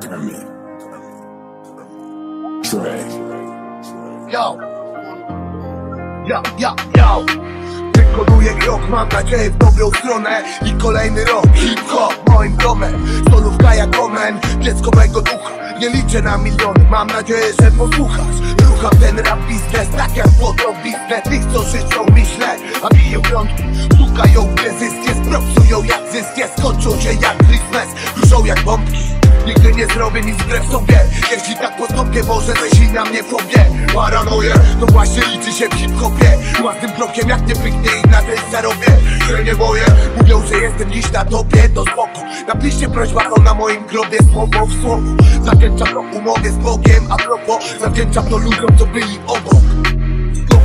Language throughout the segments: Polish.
Kermit. Trey. Yo! Yo, yo, yo! Wykonuję krok, mam nadzieję w dobrą stronę. I kolejny rok, hip-hop moim domem. Solówka jak omen, dziecko mego ducha. Nie liczę na miliony, mam nadzieję, że posłuchasz. Rucham ten rap biznes, tak jak biznes. Tych co życzą źle, a biją piątki Szukają gdzie zysk jest, propsują jak zysk jest. Skończą się jak Christmas, ruszą jak bombki Nigdy nie zrobię nic wbrew sobie. Jeśli tak postąpię, może myśli na mnie fobie Paranoję, to właśnie liczy się w hip-hopie. Własnym krokiem jak nie pyknie i na tej zarobię Że nie boję, mówią, że jestem dziś na topie To spoko, napiszcie prośba, to na moim grobie słowo w słowo. Zawdzięczam to umowie z Bogiem, a propos Zawdzięczam to ludziom, co byli obok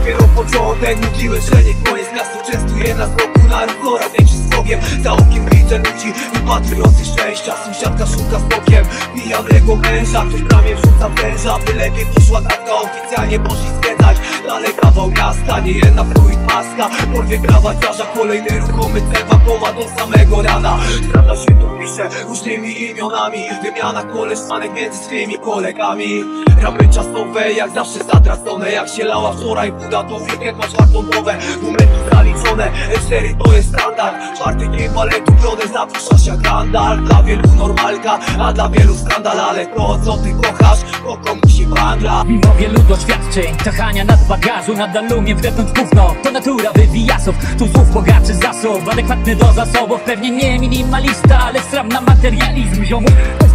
Dopiero początek. Mówiłeś, że nie koniec Miasto częstuje nas roku na ruch oraz większy z Bogiem. Za okiem widzę ludzi wypatrujących szczęścia. Sąsiadka szuka z bokiem pijanego męża. Ktoś bramie wrzuca węża By lepiej poszła taka oficjalnie poszli zwiedzać Dalej kawał miasta, nie jedna fluid maska. Porwie prawa ciarza, kolejny ruchomy cewa. Koła do samego rana. Prawda się tu pisze różnymi imionami Wymiana koleżanek między swymi kolegami. Ramy czasowe, jak zawsze zatracone Jak się lała wczoraj Buda to wiek ma czwartą głowę. Momenty zaliczone, F4 to jest standard. Czwarty dzień baletu, brodę zaprasza się grandal Dla wielu normalka, a dla wielu skandal Ale to co ty kochasz, kogo musi Mimo wielu doświadczeń, tachania nad bagażu Nadal umiem wdepnąć gówno, to natura wywijasów Tu słów bogaczy zasób, adekwatny do zasobów Pewnie nie minimalista, ale sram na materializm Ziomu,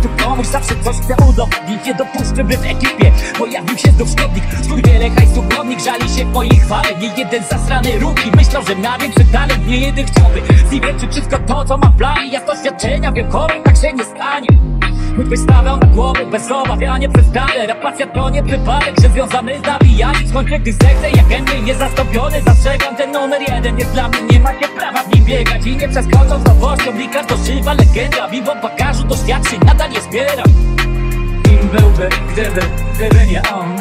tu komuś zawsze coś chce udowodnić. Nie dopuszczę, by w ekipie pojawił się znów szkodnik Swój wiele hajsu głodnik, żali się po ich chwale Nie jeden zasrany ruki, myślał, że ma większy talent Nie jeden chciałby ziwieczyć wszystko to, co ma w planie Ja z doświadczenia wiem, tak się nie stanie Choćby stawiał na głowę bez obawiania przez dalę Rapacja to nie przypadek, że związany z nawijaniem Skończę gdy zechcę jak Henry niezastąpiony Zastrzegam ten numer jeden jest dla mnie Nie macie prawa w nim biegać i nie przeskoczą z nowością Likar to żywa legenda, mimo bagażu doświadczeń nadal nie zbieram. Kim byłby, gdyby, gdyby nie on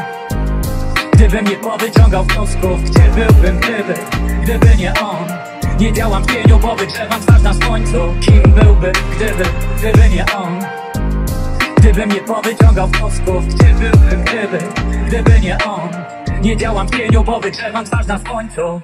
Gdybym nie powyciągał wniosków Gdzie byłbym, gdyby, gdyby nie on. Nie działam bo wygrzewam twarz na słońcu. Kim byłby, gdyby, gdyby nie on Gdybym nie powyciągał wniosków Gdzie byłbym, gdyby, gdyby nie on? Nie działam w cieniu, bo wygrzewam twarz na słońcu